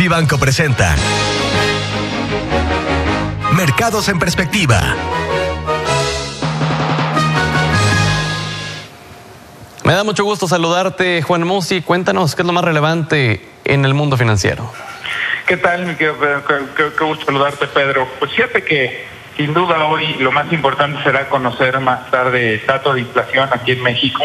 Cibanco presenta Mercados en Perspectiva. Me da mucho gusto saludarte, Juan Musi. Cuéntanos qué es lo más relevante en el mundo financiero. ¿Qué tal, mi querido Pedro? Qué, qué gusto saludarte, Pedro. Pues fíjate que sin duda hoy lo más importante será conocer más tarde el dato de inflación aquí en México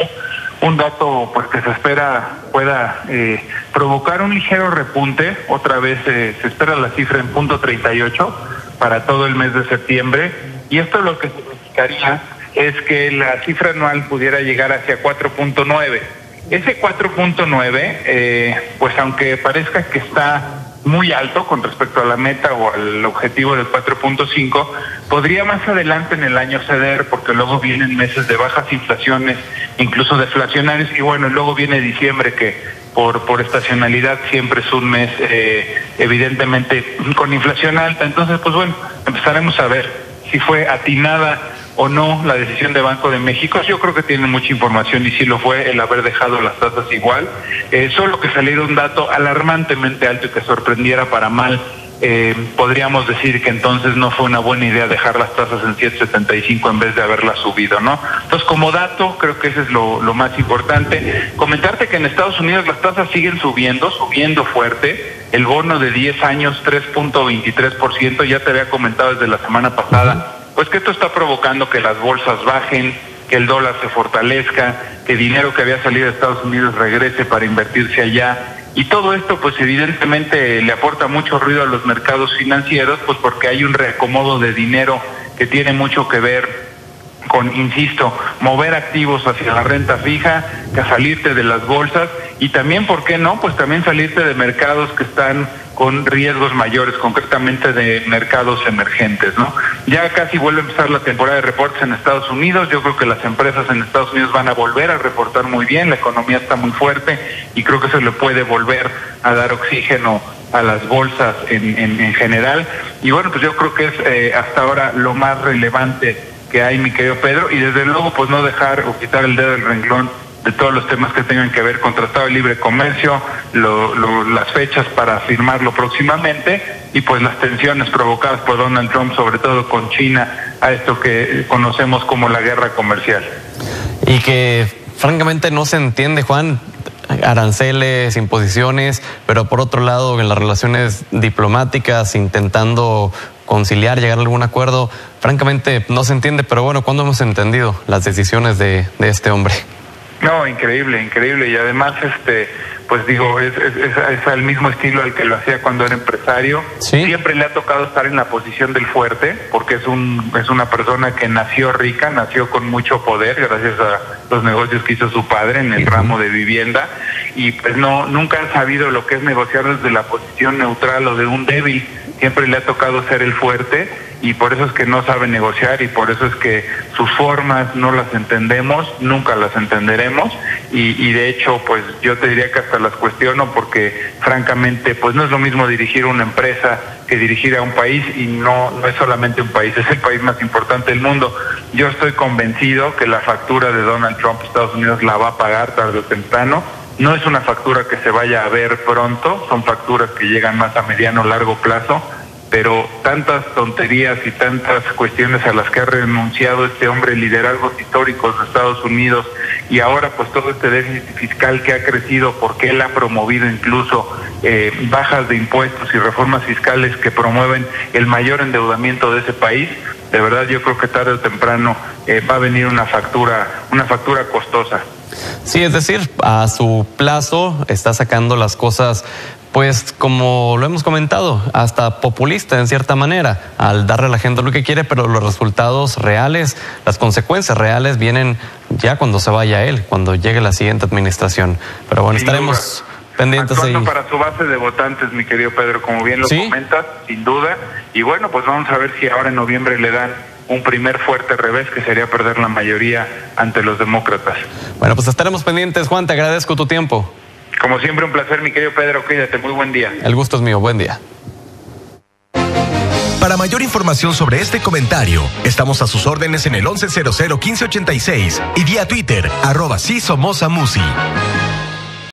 un dato pues que se espera pueda eh, provocar un ligero repunte. Otra vez eh, se espera la cifra en punto 38 para todo el mes de septiembre. Y esto lo que significaría es que la cifra anual pudiera llegar hacia 4.9. Ese 4.9, eh, pues aunque parezca que está muy alto con respecto a la meta o al objetivo del 4.5, podría más adelante en el año ceder porque luego vienen meses de bajas inflaciones, incluso deflacionarios, y bueno, luego viene diciembre que por, por estacionalidad siempre es un mes eh, evidentemente con inflación alta. Entonces, pues bueno, empezaremos a ver si fue atinada o no la decisión de Banco de México. Yo creo que tiene mucha información y sí lo fue el haber dejado las tasas igual. Eh, solo que saliera un dato alarmantemente alto y que sorprendiera para mal. Eh, podríamos decir que entonces no fue una buena idea dejar las tasas en 7.75 en vez de haberlas subido, ¿no? Entonces, como dato, creo que ese es lo, lo más importante. Comentarte que en Estados Unidos las tasas siguen subiendo, subiendo fuerte. El bono de 10 años, 3.23%, ya te había comentado desde la semana pasada pues que esto está provocando que las bolsas bajen, que el dólar se fortalezca, que dinero que había salido de Estados Unidos regrese para invertirse allá. Y todo esto, pues evidentemente le aporta mucho ruido a los mercados financieros, pues porque hay un reacomodo de dinero que tiene mucho que ver con, insisto, mover activos hacia la renta fija, que salirte de las bolsas y también, ¿por qué no? Pues también salirte de mercados que están con riesgos mayores, concretamente de mercados emergentes, ¿no? Ya casi vuelve a empezar la temporada de reportes en Estados Unidos. Yo creo que las empresas en Estados Unidos van a volver a reportar muy bien. La economía está muy fuerte y creo que eso le puede volver a dar oxígeno a las bolsas en, en, general. Y bueno, pues yo creo que es eh, hasta ahora lo más relevante que hay, mi querido Pedro. Y desde luego, pues no dejar o quitar el dedo del renglón de todos los temas que tengan que ver con Tratado de Libre Comercio, las fechas para firmarlo próximamente y pues las tensiones provocadas por Donald Trump, sobre todo con China, a esto que conocemos como la guerra comercial. Y que francamente no se entiende, Juan, aranceles, imposiciones, pero por otro lado en las relaciones diplomáticas, intentando conciliar, llegar a algún acuerdo, francamente no se entiende, pero bueno, ¿cuándo hemos entendido las decisiones de, de este hombre? No, increíble, increíble. Y además, este, pues digo, es, es, es, el mismo estilo al que lo hacía cuando era empresario. Siempre le ha tocado estar en la posición del fuerte, porque es, un, es una persona que nació rica, nació con mucho poder, gracias a los negocios que hizo su padre en el ramo de vivienda. Y pues no, nunca ha sabido lo que es negociar desde la posición neutral o de un débil. Siempre le ha tocado ser el fuerte y por eso es que no sabe negociar y por eso es que sus formas no las entendemos, nunca las entenderemos y, de hecho pues yo te diría que hasta las cuestiono porque francamente pues no es lo mismo dirigir una empresa que dirigir a un país y no, no es solamente un país, es el país más importante del mundo. Yo estoy convencido que la factura de Donald Trump Estados Unidos la va a pagar tarde o temprano. No es una factura que se vaya a ver pronto, son facturas que llegan más a mediano o largo plazo pero tantas tonterías y tantas cuestiones a las que ha renunciado este hombre, liderazgos históricos de Estados Unidos, y ahora pues todo este déficit fiscal que ha crecido porque él ha promovido incluso eh, bajas de impuestos y reformas fiscales que promueven el mayor endeudamiento de ese país, de verdad yo creo que tarde o temprano eh, va a venir una factura, una factura costosa. Sí, es decir, a su plazo está sacando las cosas pues como lo hemos comentado, hasta populista en cierta manera, al darle a la gente lo que quiere, pero los resultados reales, las consecuencias reales vienen ya cuando se vaya él, cuando llegue la siguiente administración. Pero bueno, estaremos pendientes ahí. para su base de votantes, mi querido Pedro, como bien lo comentas, sin duda. Y bueno, pues vamos a ver si ahora en noviembre le dan un primer fuerte revés que sería perder la mayoría ante los demócratas. Bueno, pues estaremos pendientes, Juan, te agradezco tu tiempo. Como siempre, un placer, mi querido Pedro. Cuídate, muy buen día. El gusto es mío, buen día. Para mayor información sobre este comentario, estamos a sus órdenes en el 1100 1586 y vía Twitter, arroba sí somos a Musi.